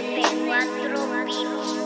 MP4